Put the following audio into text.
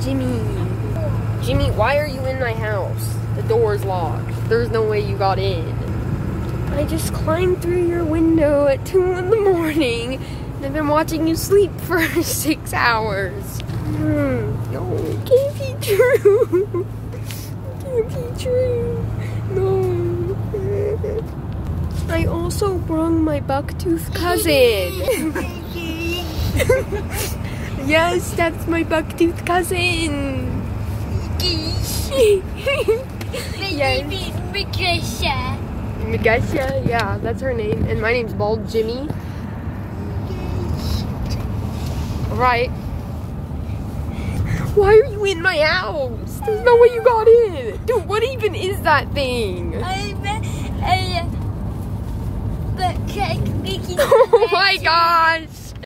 Jimmy. Jimmy, why are you in my house? The door is locked. There's no way you got in. I just climbed through your window at 2 in the morning and I've been watching you sleep for six hours. Hmm. No, can't be true. Can't be true. No. I also brung my bucktooth cousin. yes, that's my buck tooth cousin. yes. Patricia. Megasha, yeah, that's her name. And my name's Bald Jimmy. Right. Why are you in my house? There's no way you got in. Dude, what even is that thing? I'm a but making. Oh my gosh.